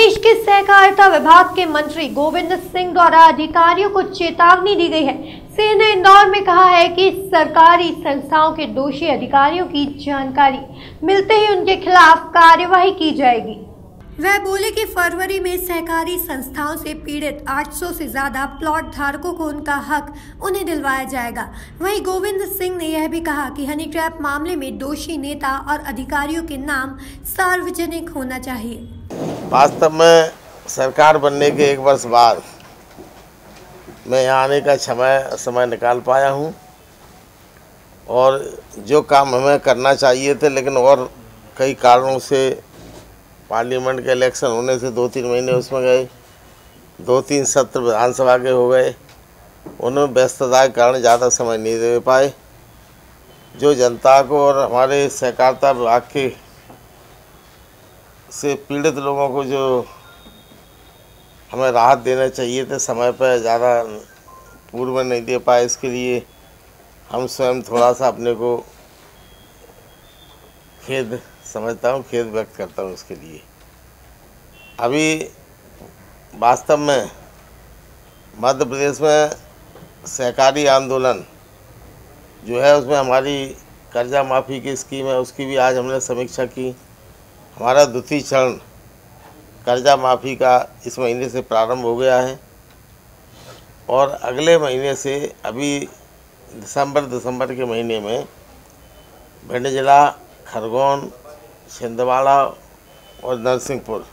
प्रदेश के सहकारिता विभाग के मंत्री गोविंद सिंह द्वारा अधिकारियों को चेतावनी दी गई है। सिंह ने इंदौर में कहा है कि सरकारी संस्थाओं के दोषी अधिकारियों की जानकारी मिलते ही उनके खिलाफ कार्यवाही की जाएगी। वह बोले कि फरवरी में सहकारी संस्थाओं से पीड़ित 800 से ज़्यादा प्लॉट धारकों को उनका हक उन्हें दिलवाया जाएगा। वहीं गोविंद सिंह ने यह भी कहा कि हनी ट्रैप मामले में दोषी नेता और अधिकारियों के नाम सार्वजनिक होना चाहिए। वास्तव में सरकार बनने के एक वर्ष बाद मैं यहाँ आने का समय समय निकाल पाया हूँ। और जो काम हमें करना चाहिए थे, लेकिन और कई कारणों से पार्लियामेंट के इलेक्शन होने से दो तीन महीने उसमें गए दो तीन सत्र विधानसभा के हो गए, उनमें व्यस्तता के कारण ज़्यादा समय नहीं दे पाए। जो जनता को और हमारे सहकारिता विभाग के से पीड़ित लोगों को जो हमें राहत देना चाहिए थे, समय पर ज़्यादा पूर्व में नहीं दे पाए, इसके लिए हम स्वयं थोड़ा सा अपने को खेद समझता हूँ, खेद व्यक्त करता हूँ इसके लिए। अभी वास्तव में मध्य प्रदेश में सहकारी आंदोलन जो है, उसमें हमारी कर्जा माफ़ी की स्कीम है, उसकी भी आज हमने समीक्षा की। हमारा द्वितीय चरण कर्जा माफ़ी का इस महीने से प्रारंभ हो गया है। और अगले महीने से अभी दिसंबर दिसंबर के महीने में भिंड जिला खरगोन, छिंदवाड़ा और नरसिंहपुर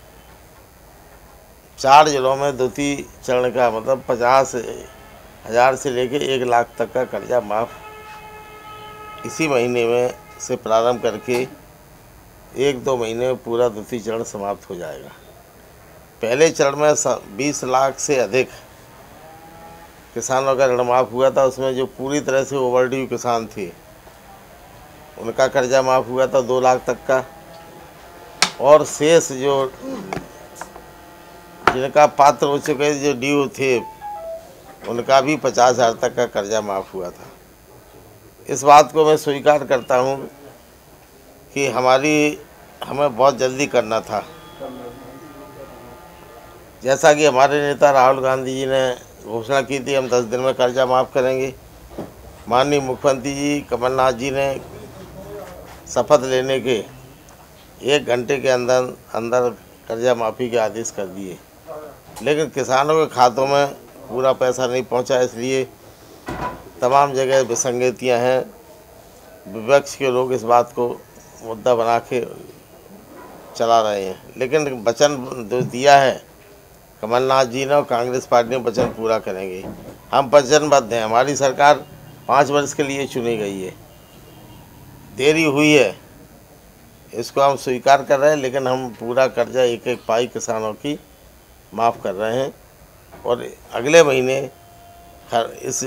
चार जिलों में द्वितीय चरण का मतलब पचास हज़ार से लेकर एक लाख तक का कर्जा माफ़ इसी महीने में से प्रारंभ करके एक दो महीने में पूरा द्वितीय चरण समाप्त हो जाएगा। पहले चरण में बीस लाख से अधिक किसानों का ऋण माफ़ हुआ था, उसमें जो पूरी तरह से ओवरड्यू किसान थे, उनका कर्जा माफ़ हुआ था दो लाख तक का। और शेष जो, जिनका पात्र हो चुके जो ड्यू थे, उनका भी पचास हज़ार तक का कर्जा माफ़ हुआ था। इस बात को मैं स्वीकार करता हूँ कि हमारी हमें बहुत जल्दी करना था। जैसा कि हमारे नेता राहुल गांधी जी ने घोषणा की थी, हम दस दिन में कर्जा माफ़ करेंगे। माननीय मुख्यमंत्री जी, कमलनाथ जी ने शपथ लेने के एक घंटे के अंदर अंदर कर्जा माफ़ी के आदेश कर दिए। लेकिन किसानों के खातों में पूरा पैसा नहीं पहुँचा, इसलिए तमाम जगह विसंगतियाँ हैं। विपक्ष के लोग इस बात को मुद्दा बना के चला रहे हैं। लेकिन वचन जो दिया है, कमलनाथ जी ने और कांग्रेस पार्टी ने वचन पूरा करेंगे। हम वचनबद्ध हैं। हमारी सरकार पाँच वर्ष के लिए चुनी गई है। देरी हुई है। इसको हम स्वीकार कर रहे हैं, लेकिन हम पूरा कर्जा एक एक पाई किसानों की माफ़ कर रहे हैं। और अगले महीने हर इस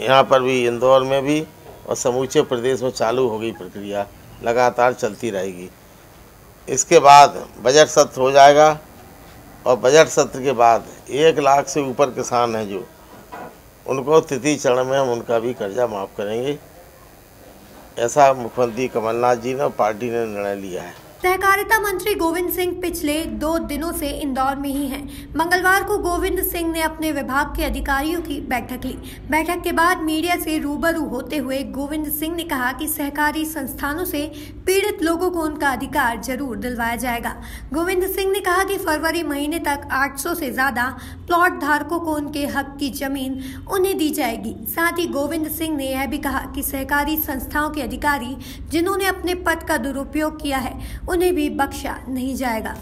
यहाँ पर भी, इंदौर में भी और समूचे प्रदेश में चालू होगी प्रक्रिया। लगातार चलती रहेगी। इसके बाद बजट सत्र हो जाएगा और बजट सत्र के बाद एक लाख से ऊपर किसान हैं जो, उनको तृतीय चरण में हम उनका भी कर्जा माफ़ करेंगे। ऐसा मुख्यमंत्री कमलनाथ जी ने पार्टी ने निर्णय लिया है। सहकारिता मंत्री गोविंद सिंह पिछले दो दिनों से इंदौर में ही हैं। मंगलवार को गोविंद सिंह ने अपने विभाग के अधिकारियों की बैठक ली। बैठक के बाद मीडिया से रूबरू होते हुए गोविंद सिंह ने कहा कि सहकारी संस्थानों से पीड़ित लोगों को उनका अधिकार ज़रूर दिलवाया जाएगा। गोविंद सिंह ने कहा कि फरवरी महीने तक 800 से ज़्यादा प्लॉट धारकों को उनके हक की ज़मीन उन्हें दी जाएगी। साथ ही गोविंद सिंह ने यह भी कहा कि सहकारी संस्थाओं के अधिकारी जिन्होंने अपने पद का दुरुपयोग किया है, उन्हें भी बख्शा नहीं जाएगा।